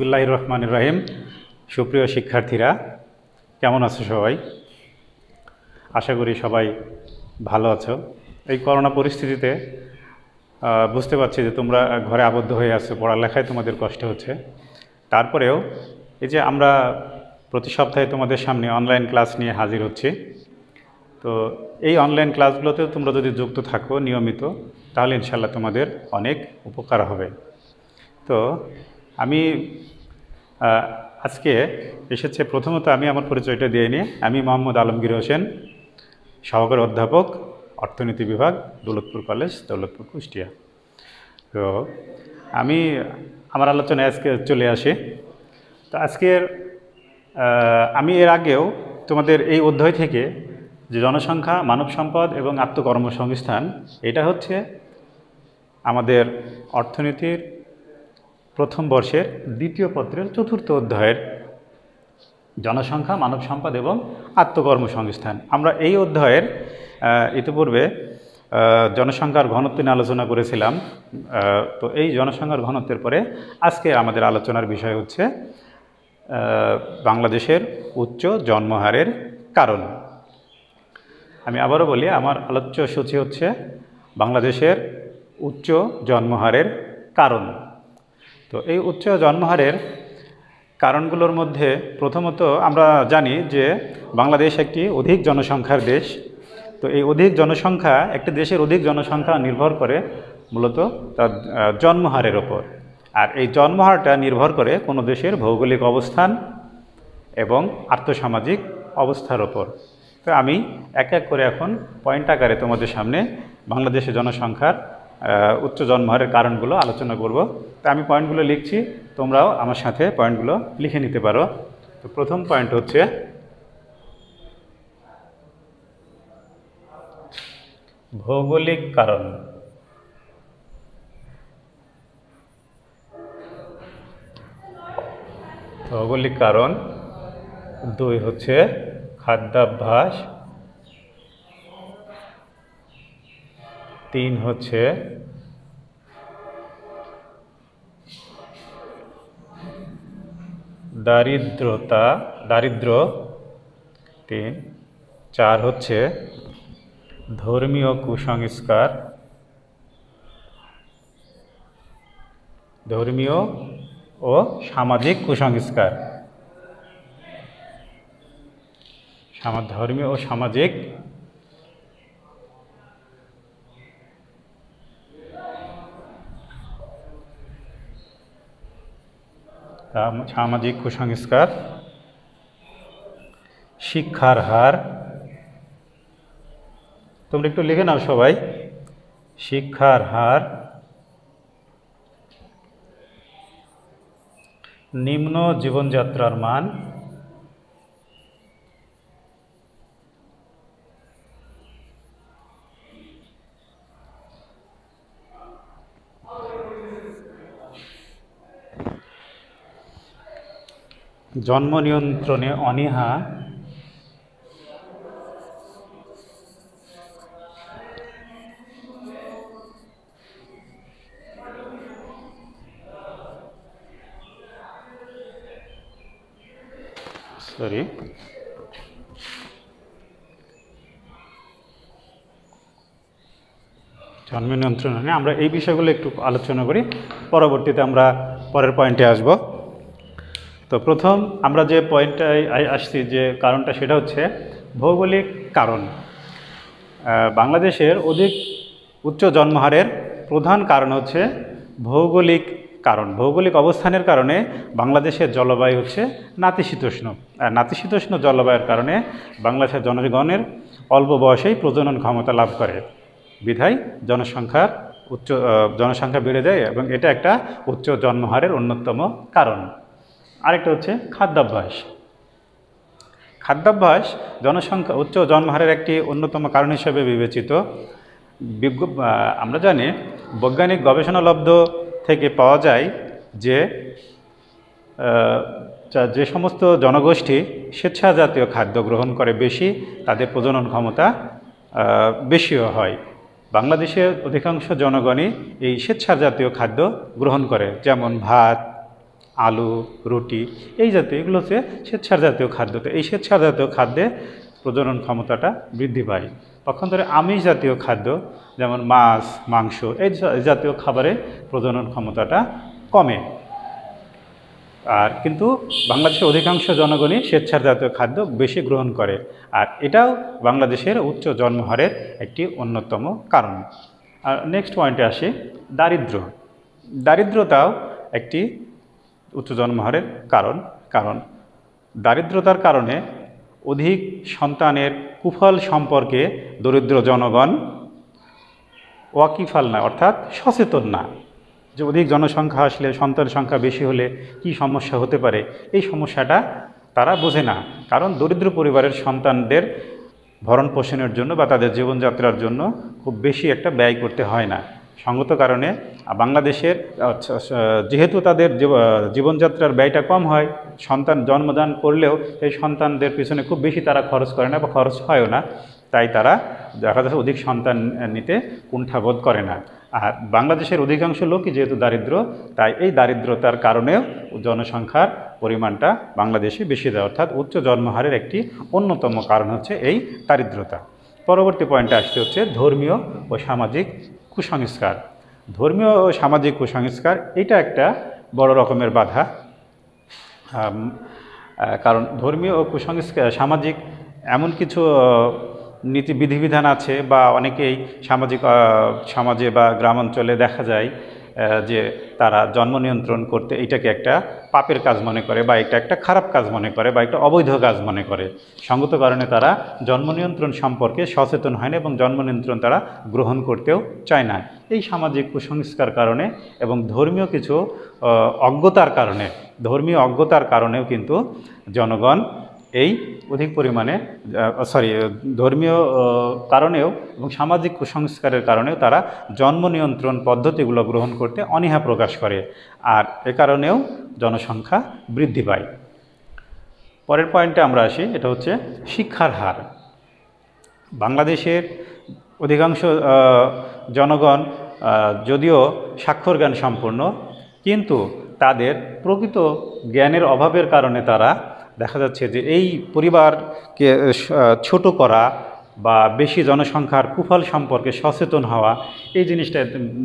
বিসমুল্লাহ রহমান রাহিম। সুপ্রিয় শিক্ষার্থীরা, কেমন আছো সবাই? আশা করি সবাই ভালো আছো। এই করোনা পরিস্থিতিতে বুঝতে পারছি যে তোমরা ঘরে আবদ্ধ হয়ে আছো, পড়ালেখায় তোমাদের কষ্ট হচ্ছে। তারপরেও, এই যে আমরা প্রতি সপ্তাহে তোমাদের সামনে অনলাইন ক্লাস নিয়ে হাজির হচ্ছি। তো এই অনলাইন ক্লাসগুলোতেও তোমরা যদি যুক্ত থাকো নিয়মিত, তাহলে ইনশাল্লাহ তোমাদের অনেক উপকার হবে। তো আমি আজকে এসেছে প্রথমত আমি আমার পরিচয়টা দিয়ে নিই। আমি মোহাম্মদ আলমগীর হোসেন, সহকারী অধ্যাপক, অর্থনীতি বিভাগ, দৌলতপুর কলেজ, দৌলতপুর, কুষ্টিয়া। তো আমি, আমার আলোচনায় আজকে চলে আসি। তো আজকের আমি এর আগেও তোমাদের এই অধ্যায় থেকে যে জনসংখ্যা, মানব সম্পদ এবং আত্মকর্মসংস্থান, এটা হচ্ছে আমাদের অর্থনীতির প্রথম বর্ষের দ্বিতীয় পত্রের চতুর্থ অধ্যায়ের জনসংখ্যা, মানব সম্পদ এবং আত্মকর্মসংস্থান আমরা এই অধ্যায়ের ইতিপূর্বে জনসংখ্যার ঘনত্ব নিয়ে আলোচনা করেছিলাম। তো এই জনসংখ্যার ঘনত্বের পরে আজকে আমাদের আলোচনার বিষয় হচ্ছে বাংলাদেশের উচ্চ জন্মহারের কারণ। আমি আবারও বলি, আমার আলোচ্য সূচি হচ্ছে বাংলাদেশের উচ্চ জন্মহারের কারণ। তো এই উচ্চ জন্মহারের কারণগুলোর মধ্যে প্রথমত আমরা জানি যে বাংলাদেশ একটি অধিক জনসংখ্যার দেশ। তো এই অধিক জনসংখ্যা একটি দেশের অধিক জনসংখ্যা নির্ভর করে মূলত তার জন্মহারের ওপর। আর এই জন্মহারটা নির্ভর করে কোনো দেশের ভৌগোলিক অবস্থান এবং আর্থসামাজিক অবস্থার ওপর। তো আমি এক এক করে এখন পয়েন্ট আকারে তোমাদের সামনে বাংলাদেশের জনসংখ্যার উচ্চ জন্মহারের কারণগুলো আলোচনা করব। তো আমি পয়েন্টগুলো লিখছি, তোমরাও আমার সাথে পয়েন্টগুলো লিখে নিতে পারো। তো প্রথম পয়েন্ট হচ্ছে, ভৌগোলিক কারণ। ভৌগোলিক কারণ দুই হচ্ছে খাদ্যাভ্যাস তিন হচ্ছে দারিদ্রতা, দারিদ্র তিন। চার হচ্ছে ধর্মীয় কুসংস্কার। ধর্মীয় ও সামাজিক কুসংস্কার। ধর্মীয় ও সামাজিক সামাজিক কুসংস্কার শিক্ষার হার। তোমরা একটু লিখে নাও সবাই। শিক্ষার হার। নিম্ন জীবনযাত্রার মান। জন্ম নিয়ন্ত্রণে অনীহা সরি জন্ম নিয়ন্ত্রণ আমরা এই বিষয়গুলো একটু আলোচনা করি, পরবর্তীতে আমরা পরের পয়েন্টে আসব। তো প্রথম আমরা যে পয়েন্টটায় আসছি, যে কারণটা সেটা হচ্ছে ভৌগোলিক কারণ। বাংলাদেশের অধিক উচ্চ জন্মহারের প্রধান কারণ হচ্ছে ভৌগোলিক কারণ। ভৌগোলিক অবস্থানের কারণে বাংলাদেশের জলবায়ু হচ্ছে নাতিশীতোষ্ণ। আর নাতিশীতোষ্ণ জলবায়ুর কারণে বাংলাদেশের জনগণের অল্প বয়সেই প্রজনন ক্ষমতা লাভ করে। বিধায় জনসংখ্যার উচ্চ জনসংখ্যা বেড়ে যায় এবং এটা একটা উচ্চ জন্মহারের অন্যতম কারণ। আরেকটা হচ্ছে খাদ্যাভ্যাস। খাদ্যাভ্যাস জনসংখ্যা, উচ্চ জন্মহারের একটি অন্যতম কারণ হিসেবে বিবেচিত। আমরা জানি বৈজ্ঞানিক গবেষণালব্ধ থেকে পাওয়া যায় যে যে সমস্ত জনগোষ্ঠী স্বেচ্ছা জাতীয় খাদ্য গ্রহণ করে বেশি, তাদের প্রজনন ক্ষমতা বেশিও হয়। বাংলাদেশের অধিকাংশ জনগণই এই স্বেচ্ছা জাতীয় খাদ্য গ্রহণ করে, যেমন ভাত আলু, রুটি, এই জাতীয়, এগুলো হচ্ছে স্বেচ্ছার জাতীয় খাদ্য। তো এই স্বেচ্ছার জাতীয় খাদ্যে প্রজনন ক্ষমতাটা বৃদ্ধি পায়। পক্ষান্তরে আমিষ জাতীয় খাদ্য, যেমন মাছ, মাংস, এই জাতীয় খাবারে প্রজনন ক্ষমতাটা কমে। আর কিন্তু বাংলাদেশের অধিকাংশ জনগণই স্বেচ্ছার জাতীয় খাদ্য বেশি গ্রহণ করে। আর এটাও বাংলাদেশের উচ্চ জন্মহারের একটি অন্যতম কারণ। আর নেক্সট পয়েন্টে আসি, দারিদ্র। দারিদ্রতাও একটি উচ্চ জন্মহারের কারণ কারণ দারিদ্রতার কারণে অধিক সন্তানের কুফল সম্পর্কে দরিদ্র জনগণ ওয়াকিফাল না, অর্থাৎ সচেতন না। যে অধিক জনসংখ্যা আসলে, সন্তান সংখ্যা বেশি হলে কি সমস্যা হতে পারে, এই সমস্যাটা তারা বোঝে না। কারণ দরিদ্র পরিবারের সন্তানদের ভরণ পোষণের জন্য বা তাদের জীবনযাত্রার জন্য খুব বেশি একটা ব্যয় করতে হয় না। সঙ্গত কারণে বাংলাদেশের যেহেতু তাদের জীবনযাত্রার ব্যয়টা কম হয়, সন্তান, জন্মদান করলেও এই সন্তানদের পিছনে খুব বেশি তারা খরচ করে না বা খরচ হয়ও না। তাই তারা দেখা যাচ্ছে অধিক সন্তান নিতে কুণ্ঠাবোধ করে না। আর বাংলাদেশের অধিকাংশ লোকই যেহেতু দারিদ্র, তাই এই দারিদ্রতার কারণেও জনসংখ্যার পরিমাণটা বাংলাদেশে বেশি দেয়। অর্থাৎ উচ্চ জন্মহারের একটি অন্যতম কারণ হচ্ছে এই দারিদ্রতা। পরবর্তী পয়েন্টে আসতে হচ্ছে ধর্মীয় ও সামাজিক কুসংস্কার, ধর্মীয় ও সামাজিক কুসংস্কার, এটা একটা বড় রকমের বাধা। কারণ ধর্মীয় ও কুসংস্কার, সামাজিক এমন কিছু নীতি বিধিবিধান আছে বা অনেকেই সামাজিক সমাজে বা গ্রামাঞ্চলে দেখা যায় যে তারা জন্ম নিয়ন্ত্রণ করতে এটাকে একটা পাপের কাজ মনে করে বা এটা একটা খারাপ কাজ মনে করে বা একটা অবৈধ কাজ মনে করে। সঙ্গত কারণে তারা জন্ম নিয়ন্ত্রণ সম্পর্কে সচেতন হয় না এবং জন্ম নিয়ন্ত্রণ তারা গ্রহণ করতেও চায় না। এই সামাজিক কুসংস্কার কারণে এবং ধর্মীয় কিছু অজ্ঞতার কারণে, ধর্মীয় অজ্ঞতার কারণেও কিন্তু জনগণ এই অধিক পরিমাণে সরি ধর্মীয় কারণেও এবং সামাজিক কুসংস্কারের কারণেও তারা জন্ম নিয়ন্ত্রণ পদ্ধতিগুলো গ্রহণ করতে অনীহা প্রকাশ করে। আর এ কারণেও জনসংখ্যা বৃদ্ধি পায়। পরের পয়েন্টে আমরা আসি, এটা হচ্ছে শিক্ষার হার। বাংলাদেশের অধিকাংশ জনগণ যদিও স্বাক্ষর জ্ঞান সম্পূর্ণ কিন্তু তাদের প্রকৃত জ্ঞানের অভাবের কারণে তারা দেখা যাচ্ছে যে এই পরিবারকে ছোট করা বা বেশি জনসংখ্যার কুফল সম্পর্কে সচেতন হওয়া, এই জিনিসটা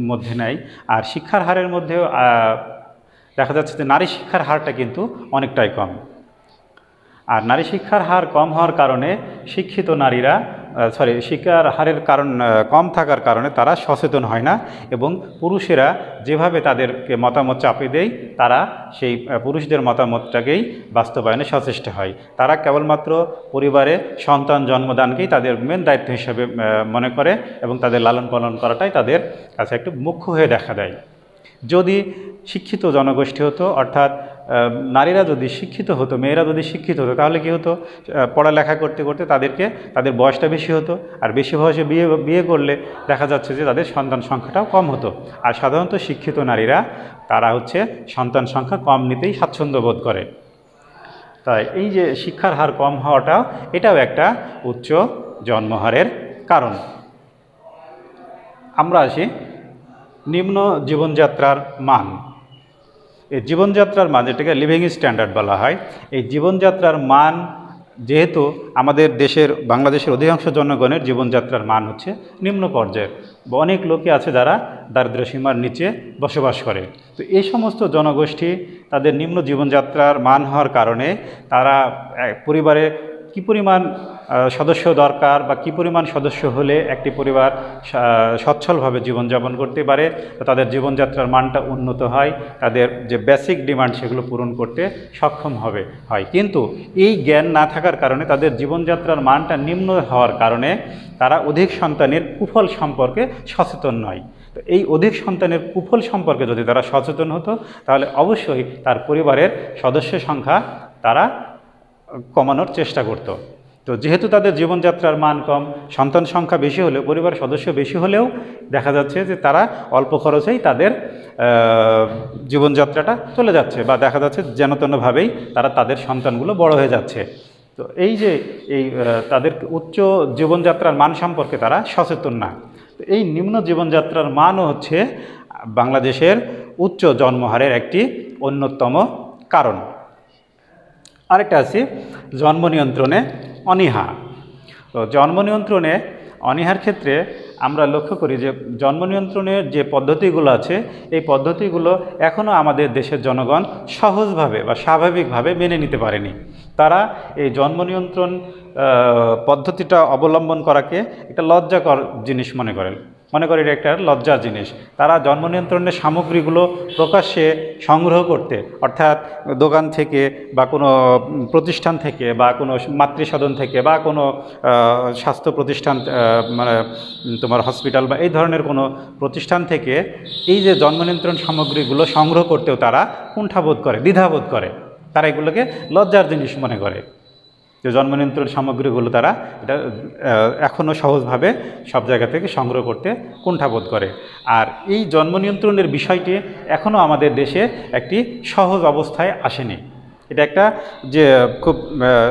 মধ্যে নেই। আর শিক্ষার হারের মধ্যেও দেখা যাচ্ছে যে নারী শিক্ষার হারটা কিন্তু অনেকটাই কম। আর নারী শিক্ষার হার কম হওয়ার কারণে শিক্ষিত নারীরা সরি শিক্ষার হারের কারণ কম থাকার কারণে তারা সচেতন হয় না এবং পুরুষেরা যেভাবে তাদেরকে মতামত চাপিয়ে দেয়, তারা সেই পুরুষদের মতামতটাকেই বাস্তবায়নে সচেষ্ট হয়। তারা কেবলমাত্র পরিবারে সন্তান জন্মদানকেই তাদের মেন দায়িত্ব হিসেবে মনে করে এবং তাদের লালন পালন করাটাই তাদের কাছে একটু মুখ্য হয়ে দেখা দেয়। যদি শিক্ষিত জনগোষ্ঠী হতো, অর্থাৎ নারীরা যদি শিক্ষিত হতো, মেয়েরা যদি শিক্ষিত হতো, তাহলে কি হতো? পড়ালেখা করতে করতে তাদেরকে, তাদের বয়সটা বেশি হতো। আর বেশি বয়সে বিয়ে বিয়ে করলে দেখা যাচ্ছে যে তাদের সন্তান সংখ্যাটাও কম হতো। আর সাধারণত শিক্ষিত নারীরা, তারা হচ্ছে সন্তান সংখ্যা কম নিতেই স্বাচ্ছন্দ্য বোধ করে। তাই এই যে শিক্ষার হার কম হওয়াটাও, এটাও একটা উচ্চ জন্মহারের কারণ। আমরা আসি নিম্ন জীবনযাত্রার মান। এই জীবনযাত্রার মান যেটাকে লিভিং স্ট্যান্ডার্ড বলা হয়, এই জীবনযাত্রার মান যেহেতু আমাদের দেশের, বাংলাদেশের অধিকাংশ জনগণের জীবনযাত্রার মান হচ্ছে নিম্ন পর্যায়ের। বা অনেক লোকে আছে যারা দারিদ্র সীমার নিচে বসবাস করে। তো এই সমস্ত জনগোষ্ঠী তাদের নিম্ন জীবনযাত্রার মান হওয়ার কারণে তারা পরিবারে কী পরিমাণ সদস্য দরকার বা কী পরিমাণ সদস্য হলে একটি পরিবার সচ্ছলভাবে জীবনযাপন করতে পারে তাদের জীবনযাত্রার মানটা উন্নত হয়, তাদের যে বেসিক ডিমান্ড সেগুলো পূরণ করতে সক্ষম হবে, হয়। কিন্তু এই জ্ঞান না থাকার কারণে, তাদের জীবনযাত্রার মানটা নিম্ন হওয়ার কারণে তারা অধিক সন্তানের কুফল সম্পর্কে সচেতন নয়। তো এই অধিক সন্তানের কুফল সম্পর্কে যদি তারা সচেতন হতো, তাহলে অবশ্যই তার পরিবারের সদস্য সংখ্যা তারা কমানোর চেষ্টা করত। তো যেহেতু তাদের জীবনযাত্রার মান কম, সন্তান সংখ্যা বেশি হলেও পরিবারের সদস্য বেশি হলেও দেখা যাচ্ছে যে তারা অল্প খরচেই তাদের জীবনযাত্রাটা চলে যাচ্ছে বা দেখা যাচ্ছে যেন তেনভাবেই তারা তাদের সন্তানগুলো বড় হয়ে যাচ্ছে। তো এই যে এই তাদের উচ্চ জীবনযাত্রার মান সম্পর্কে তারা সচেতন না। তো এই নিম্ন জীবনযাত্রার মানও হচ্ছে বাংলাদেশের উচ্চ জন্মহারের একটি অন্যতম কারণ। আরেকটা আছে, জন্ম নিয়ন্ত্রণে অনীহা। তো জন্ম নিয়ন্ত্রণে অনীহার ক্ষেত্রে আমরা লক্ষ্য করি যে জন্ম নিয়ন্ত্রণের যে পদ্ধতিগুলো আছে, এই পদ্ধতিগুলো এখনও আমাদের দেশের জনগণ সহজভাবে বা স্বাভাবিকভাবে মেনে নিতে পারেনি। তারা এই জন্ম নিয়ন্ত্রণ পদ্ধতিটা অবলম্বন করাকে একটা লজ্জাকর জিনিস মনে করেন। মনে করি এটা একটা লজ্জার জিনিস। তারা জন্ম নিয়ন্ত্রণের সামগ্রীগুলো প্রকাশ্যে সংগ্রহ করতে, অর্থাৎ দোকান থেকে বা কোনো প্রতিষ্ঠান থেকে বা কোনো মাতৃসদন থেকে বা কোনো স্বাস্থ্য প্রতিষ্ঠান মানে তোমার হসপিটাল বা এই ধরনের কোনো প্রতিষ্ঠান থেকে এই যে জন্ম নিয়ন্ত্রণ সামগ্রীগুলো সংগ্রহ করতেও তারা কুণ্ঠাবোধ করে, দ্বিধাবোধ করে। তারা এগুলোকে লজ্জার জিনিস মনে করে। যে জন্ম নিয়ন্ত্রণ সামগ্রীগুলো তারা এটা এখনও সহজভাবে সব জায়গা থেকে সংগ্রহ করতে কুণ্ঠাবোধ করে। আর এই জন্ম নিয়ন্ত্রণের বিষয়টি এখনও আমাদের দেশে একটি সহজ অবস্থায় আসেনি। এটা একটা যে, খুব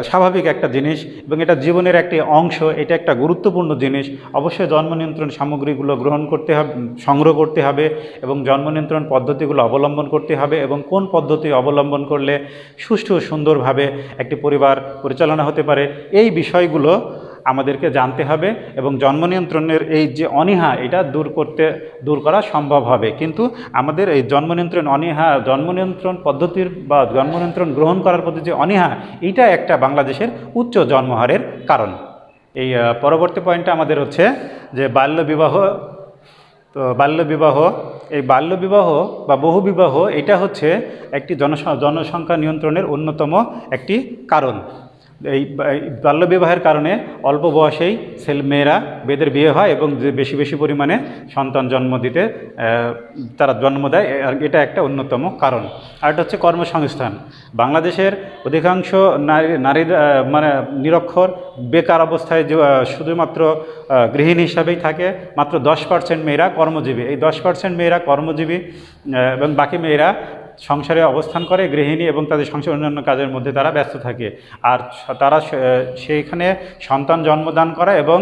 স্বাভাবিক একটা জিনিস এবং এটা জীবনের একটি অংশ, এটা একটা গুরুত্বপূর্ণ জিনিস। অবশ্যই জন্ম নিয়ন্ত্রণ সামগ্রীগুলো গ্রহণ করতে হবে, সংগ্রহ করতে হবে এবং জন্ম নিয়ন্ত্রণ পদ্ধতিগুলো অবলম্বন করতে হবে এবং কোন পদ্ধতি অবলম্বন করলে সুষ্ঠু সুন্দরভাবে একটি পরিবার পরিচালনা হতে পারে, এই বিষয়গুলো আমাদেরকে জানতে হবে এবং জন্ম নিয়ন্ত্রণের এই যে অনীহা, এটা দূর করতে, দূর করা সম্ভব হবে। কিন্তু আমাদের এই জন্ম নিয়ন্ত্রণ অনীহা, জন্ম নিয়ন্ত্রণ পদ্ধতির বা জন্ম নিয়ন্ত্রণ গ্রহণ করার পদ্ধতি যে অনীহা, এটা একটা বাংলাদেশের উচ্চ জন্মহারের কারণ। এই পরবর্তী পয়েন্টটা আমাদের হচ্ছে যে বাল্যবিবাহ তো বাল্যবিবাহ এই বাল্যবিবাহ বা বহুবিবাহ এটা হচ্ছে একটি জনস- জনসংখ্যা নিয়ন্ত্রণের অন্যতম একটি কারণ। এই বাল্যবিবাহের কারণে অল্প বয়সেই ছেলে মেয়েরা বেদের বিয়ে হয় এবং বেশি বেশি পরিমাণে সন্তান জন্ম দিতে তারা জন্ম দেয়। আর এটা একটা অন্যতম কারণ। আরেকটা হচ্ছে কর্মসংস্থান। বাংলাদেশের অধিকাংশ নারী নারীর মানে নিরক্ষর বেকার অবস্থায় যে, শুধুমাত্র গৃহিণী হিসাবেই থাকে মাত্র দশ পার্সেন্ট মেয়েরা কর্মজীবী। এই দশ পার্সেন্ট মেয়েরা কর্মজীবী এবং বাকি মেয়েরা সংসারে অবস্থান করে গৃহিণী এবং তাদের সংসার অন্যান্য কাজের মধ্যে তারা ব্যস্ত থাকে। আর তারা সেইখানে সন্তান জন্মদান করা এবং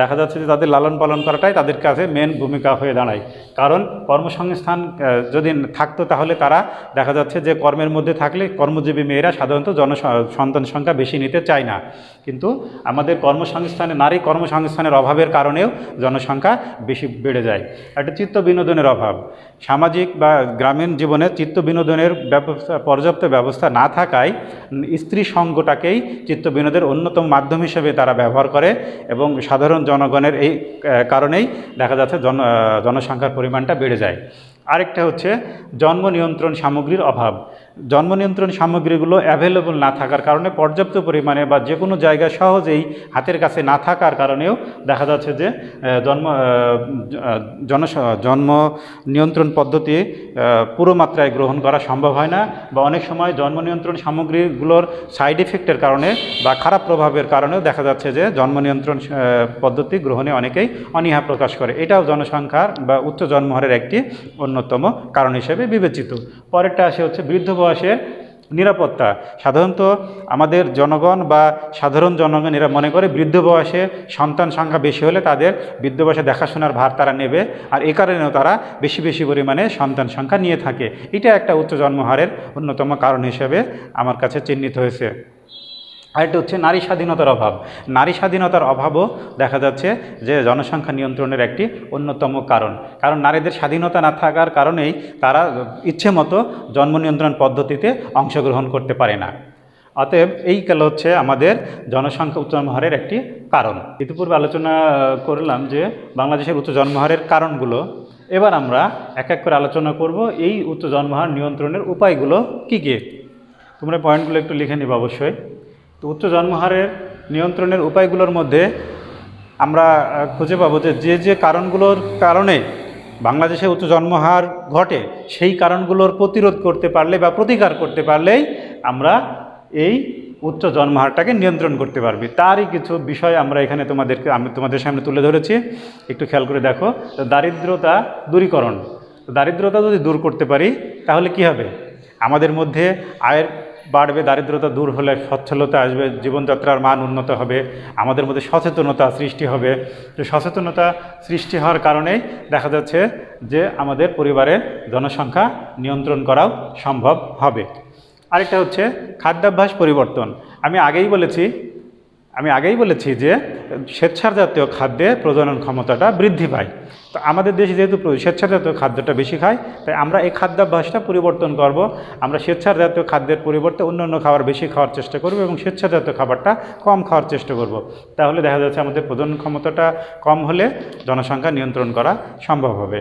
দেখা যাচ্ছে যে তাদের লালন পালন করাটাই তাদের কাছে মেন ভূমিকা হয়ে দাঁড়ায়। কারণ কর্মসংস্থান যদি থাকতো তাহলে তারা দেখা যাচ্ছে যে কর্মের মধ্যে থাকলে কর্মজীবী মেয়েরা সাধারণত জন, সন্তান সংখ্যা বেশি নিতে চায় না। কিন্তু আমাদের কর্মসংস্থানে, নারী কর্মসংস্থানের অভাবের কারণেও জনসংখ্যা বেশি বেড়ে যায়। একটা চিত্ত বিনোদনের অভাব। সামাজিক বা গ্রামীণ জীবনে চিত্ত বিনোদনের ব্যবস্থা, পর্যাপ্ত ব্যবস্থা না থাকায় স্ত্রী সঙ্গটাকেই চিত্ত বিনোদনের অন্যতম মাধ্যম হিসেবে তারা ব্যবহার করে এবং সাধারণ জনগণের এই কারণেই দেখা যাচ্ছে জন জনসংখ্যার পরিমাণটা বেড়ে যায়। আরেকটা হচ্ছে জন্ম নিয়ন্ত্রণ সামগ্রীর অভাব। জন্ম নিয়ন্ত্রণ সামগ্রীগুলো অ্যাভেলেবল না থাকার কারণে পর্যাপ্ত পরিমাণে বা যে কোনো জায়গায় সহজেই হাতের কাছে না থাকার কারণেও দেখা যাচ্ছে যে জন্ম জন, জন্ম নিয়ন্ত্রণ পদ্ধতি পুরো মাত্রায় গ্রহণ করা সম্ভব হয় না বা অনেক সময় জন্ম নিয়ন্ত্রণ সামগ্রীগুলোর সাইড ইফেক্টের কারণে বা খারাপ প্রভাবের কারণেও দেখা যাচ্ছে যে, জন্ম নিয়ন্ত্রণ পদ্ধতি গ্রহণে অনেকেই অনীহা প্রকাশ করে। এটাও জনসংখ্যার বা উচ্চ জন্মহারের একটি অন্যতম কারণ হিসেবে বিবেচিত। পরেরটা আসে হচ্ছে বৃদ্ধ বয়সের নিরাপত্তা। সাধারণত আমাদের জনগণ বা সাধারণ জনগণ এরা মনে করে বৃদ্ধ বয়সে সন্তান সংখ্যা বেশি হলে তাদের বৃদ্ধ বয়সে দেখাশোনার ভার তারা নেবে আর এ কারণেও তারা বেশি বেশি পরিমাণে সন্তান সংখ্যা নিয়ে থাকে। এটা একটা উচ্চ জন্মহারের অন্যতম কারণ হিসেবে আমার কাছে চিহ্নিত হয়েছে। আরেকটা হচ্ছে নারী স্বাধীনতার অভাব। নারী স্বাধীনতার অভাবও দেখা যাচ্ছে যে জনসংখ্যা নিয়ন্ত্রণের একটি অন্যতম কারণ। কারণ নারীদের স্বাধীনতা না থাকার কারণেই তারা ইচ্ছে মতো জন্ম নিয়ন্ত্রণ পদ্ধতিতে অংশগ্রহণ করতে পারে না। অতএব এই গেল হচ্ছে আমাদের জনসংখ্যা উচ্চ জন্মহারের একটি কারণ। ইতিপূর্বে আলোচনা করলাম যে বাংলাদেশের উচ্চ জন্মহারের কারণগুলো। এবার আমরা এক এক করে আলোচনা করব এই উচ্চ জন্মহার নিয়ন্ত্রণের উপায়গুলো কী কী। তোমরা পয়েন্টগুলো একটু লিখে নিবে অবশ্যই। উচ্চ জন্মহারের নিয়ন্ত্রণের উপায়গুলোর মধ্যে আমরা খুঁজে পাবো যে যে যে কারণগুলোর কারণে বাংলাদেশে উচ্চ জন্মহার ঘটে, সেই কারণগুলোর প্রতিরোধ করতে পারলে বা প্রতিকার করতে পারলেই আমরা এই উচ্চ জন্মহারটাকে নিয়ন্ত্রণ করতে পারবি। তারই কিছু বিষয় আমরা এখানে তোমাদেরকে, আমি তোমাদের সামনে তুলে ধরেছি। একটু খেয়াল করে দেখো, দারিদ্রতা দূরীকরণ। দারিদ্রতা যদি দূর করতে পারি, তাহলে কি হবে? আমাদের মধ্যে আয়ের বাড়বে, দারিদ্রতা দূর হলে সচ্ছলতা আসবে, জীবনযাত্রার মান উন্নত হবে, আমাদের মধ্যে সচেতনতা সৃষ্টি হবে। তো সচেতনতা সৃষ্টি হওয়ার কারণেই দেখা যাচ্ছে যে আমাদের পরিবারে জনসংখ্যা নিয়ন্ত্রণ করাও সম্ভব হবে। আরেকটা হচ্ছে খাদ্যাভ্যাস পরিবর্তন। আমি আগেই বলেছি আমি আগেই বলেছি যে স্বেচ্ছার জাতীয় খাদ্যে প্রজনন ক্ষমতাটা বৃদ্ধি পায়। তো আমাদের দেশে যেহেতু স্বেচ্ছার জাতীয় খাদ্যটা বেশি খায়, তাই আমরা এই খাদ্যাভ্যাসটা পরিবর্তন করব। আমরা স্বেচ্ছার জাতীয় খাদ্যের পরিবর্তে অন্য অন্য খাবার বেশি খাওয়ার চেষ্টা করব এবং স্বেচ্ছা জাতীয় খাবারটা কম খাওয়ার চেষ্টা করব। তাহলে দেখা যাচ্ছে আমাদের প্রজনন ক্ষমতাটা কম হলে জনসংখ্যা নিয়ন্ত্রণ করা সম্ভব হবে।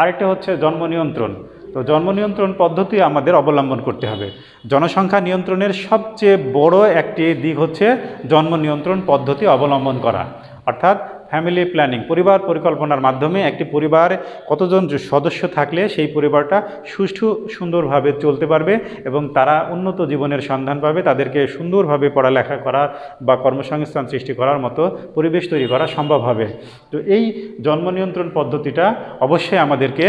আরেকটা হচ্ছে জন্ম নিয়ন্ত্রণ। তো জন্ম নিয়ন্ত্রণ পদ্ধতি আমাদের অবলম্বন করতে হবে। জনসংখ্যা নিয়ন্ত্রণের সবচেয়ে বড় একটি দিক হচ্ছে জন্ম নিয়ন্ত্রণ পদ্ধতি অবলম্বন করা। অর্থাৎ ফ্যামিলি প্ল্যানিং পরিবার পরিকল্পনার মাধ্যমে একটি পরিবার, কতজন সদস্য থাকলে সেই পরিবারটা সুষ্ঠু, সুন্দরভাবে চলতে পারবে এবং তারা উন্নত জীবনের সন্ধান পাবে, তাদেরকে সুন্দরভাবে পড়ালেখা করা বা কর্মসংস্থান সৃষ্টি করার মতো পরিবেশ তৈরি করা সম্ভব হবে। তো এই জন্ম নিয়ন্ত্রণ পদ্ধতিটা অবশ্যই আমাদেরকে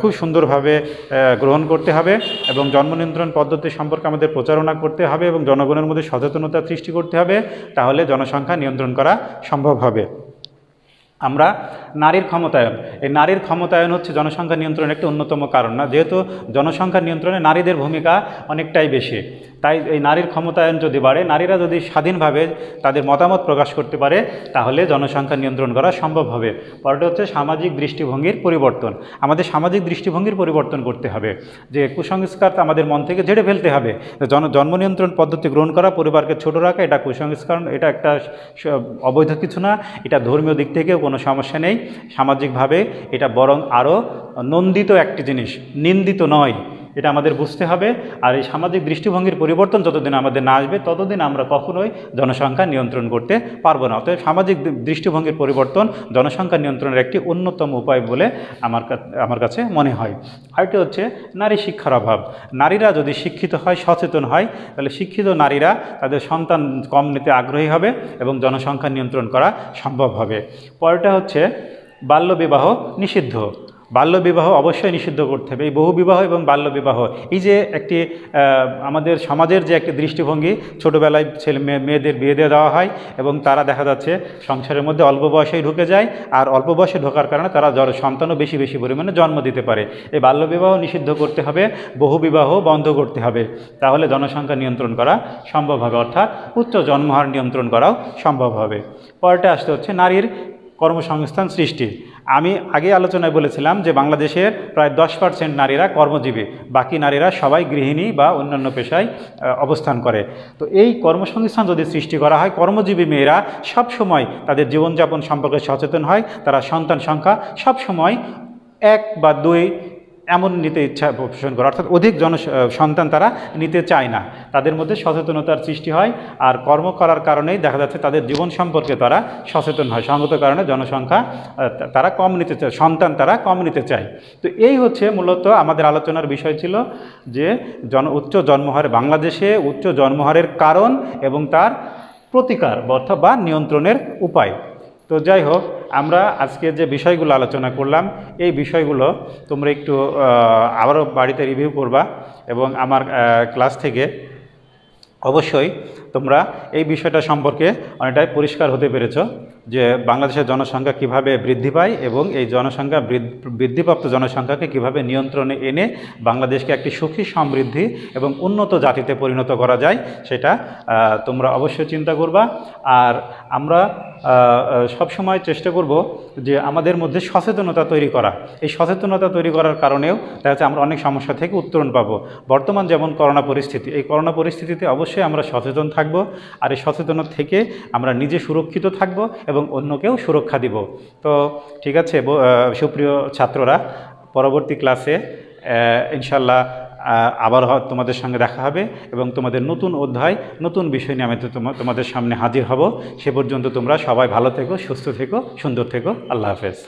খুব সুন্দরভাবে গ্রহণ করতে হবে এবং জন্ম নিয়ন্ত্রণ পদ্ধতি সম্পর্কে আমাদের প্রচারণা করতে হবে এবং জনগণের মধ্যে সচেতনতা সৃষ্টি করতে হবে, তাহলে জনসংখ্যা নিয়ন্ত্রণ করা সম্ভব হবে। আমরা নারীর ক্ষমতায়ন। এই নারীর ক্ষমতায়ন হচ্ছে জনসংখ্যা নিয়ন্ত্রণের একটি অন্যতম কারণ না। যেহেতু জনসংখ্যা নিয়ন্ত্রণে নারীদের ভূমিকা অনেকটাই বেশি। তাই এই নারীর ক্ষমতায়ন যদি বাড়ে, নারীরা যদি স্বাধীনভাবে তাদের মতামত প্রকাশ করতে পারে, তাহলে জনসংখ্যা নিয়ন্ত্রণ করা সম্ভব হবে। পরটা হচ্ছে সামাজিক দৃষ্টিভঙ্গির পরিবর্তন। আমাদের সামাজিক দৃষ্টিভঙ্গির পরিবর্তন করতে হবে। যে কুসংস্কার আমাদের মন থেকে ঝেড়ে ফেলতে হবে। জন, জন্ম নিয়ন্ত্রণ পদ্ধতি গ্রহণ করা, পরিবারকে ছোট রাখা, এটা কুসংস্কার, এটা একটা অবৈধ কিছু না, এটা ধর্মীয় দিক থেকেও কোনো সমস্যা নেই। সামাজিকভাবে এটা বরং আরও নন্দিত একটি জিনিস, নিন্দিত নয়। এটা আমাদের বুঝতে হবে। আর এই সামাজিক দৃষ্টিভঙ্গির পরিবর্তন যতদিন আমাদের না আসবে, ততদিন আমরা কখনোই জনসংখ্যা নিয়ন্ত্রণ করতে পারব না। অতএব সামাজিক দৃষ্টিভঙ্গির পরিবর্তন জনসংখ্যা নিয়ন্ত্রণের একটি অন্যতম উপায় বলে আমার আমার কাছে মনে হয়। আরেকটি হচ্ছে নারী শিক্ষার অভাব। নারীরা যদি শিক্ষিত হয়, সচেতন হয়, তাহলে শিক্ষিত নারীরা তাদের সন্তান কম নিতে আগ্রহী হবে এবং জনসংখ্যা নিয়ন্ত্রণ করা সম্ভব হবে। পরেরটা হচ্ছে বাল্যবিবাহ নিষিদ্ধ। বাল্যবিবাহ অবশ্যই নিষিদ্ধ করতে হবে। এই বহুবিবাহ এবং বাল্যবিবাহ এই যে একটি আমাদের সমাজের যে একটি দৃষ্টিভঙ্গি, ছোটোবেলায় ছেলে মেয়েদের বিয়ে দিয়ে দেওয়া হয় এবং তারা দেখা যাচ্ছে সংসারের মধ্যে অল্প বয়সেই ঢুকে যায় আর অল্প বয়সে ঢোকার কারণে তারা সন্তানও বেশি বেশি পরিমাণে জন্ম দিতে পারে। এই বাল্যবিবাহ নিষিদ্ধ করতে হবে বহুবিবাহ বন্ধ করতে হবে। তাহলে জনসংখ্যা নিয়ন্ত্রণ করা সম্ভব হবে, অর্থাৎ উচ্চ জন্মহার নিয়ন্ত্রণ করাও সম্ভব হবে। পরেটা আসতে হচ্ছে, নারীর কর্মসংস্থান সৃষ্টি। আমি আগে আলোচনায় বলেছিলাম যে বাংলাদেশের প্রায় দশ পার্সেন্ট নারীরা কর্মজীবী। বাকি নারীরা সবাই গৃহিণী বা অন্যান্য পেশায় অবস্থান করে। তো এই কর্মসংস্থান যদি সৃষ্টি করা হয়, কর্মজীবী মেয়েরা সব সময় তাদের জীবনযাপন সম্পর্কে সচেতন হয়, তারা সন্তান সংখ্যা সব সময় এক বা দুই এমন নিতে ইচ্ছা পোষণ করে। অর্থাৎ অধিক জন সন্তান তারা নিতে চায় না। তাদের মধ্যে সচেতনতার সৃষ্টি হয় আর কর্ম করার কারণেই দেখা যাচ্ছে তাদের জীবন সম্পর্কে তারা সচেতন হয়। সঙ্গত কারণে জনসংখ্যা তারা কম নিতে চায়, সন্তান তারা কম নিতে চায়। তো এই হচ্ছে মূলত আমাদের আলোচনার বিষয় ছিল যে জন উচ্চ জন্মহারে বাংলাদেশে উচ্চ জন্মহারের কারণ এবং তার প্রতিকার অথবা নিয়ন্ত্রণের উপায়। তো যাই হোক আমরা আজকে যে বিষয়গুলো আলোচনা করলাম, এই বিষয়গুলো তোমরা একটু আবারও বাড়িতে রিভিউ করবা এবং আমার ক্লাস থেকে অবশ্যই তোমরা এই বিষয়টা সম্পর্কে অনেকটাই পরিষ্কার হতে পেরেছ। যে বাংলাদেশের জনসংখ্যা কীভাবে বৃদ্ধি পায় এবং এই জনসংখ্যা বৃদ্ধিপ্রাপ্ত জনসংখ্যাকে কীভাবে নিয়ন্ত্রণে এনে বাংলাদেশকে একটি সুখী, সমৃদ্ধি এবং উন্নত জাতিতে পরিণত করা যায়, সেটা তোমরা অবশ্যই চিন্তা করবা। আর আমরা সবসময় চেষ্টা করব যে আমাদের মধ্যে সচেতনতা তৈরি করা। এই সচেতনতা তৈরি করার কারণেও দেখা যাচ্ছে আমরা অনেক সমস্যা থেকে উত্তরণ পাব। বর্তমান যেমন করোনা পরিস্থিতি, এই করোনা পরিস্থিতিতে অবশ্যই আমরা সচেতন থাকব। আর এই সচেতনতা থেকে আমরা নিজে সুরক্ষিত থাকব এবং অন্যকেও সুরক্ষা দিব। তো ঠিক আছে সুপ্রিয় ছাত্ররা, পরবর্তী ক্লাসে ইনশাল্লাহ আবার তোমাদের সঙ্গে দেখা হবে এবং তোমাদের নতুন অধ্যায়, নতুন বিষয় নিয়ে আমি তোমাদের সামনে হাজির হব। সে পর্যন্ত তোমরা সবাই ভালো থেকো, সুস্থ থেকো, সুন্দর থেকো। আল্লাহ হাফেজ।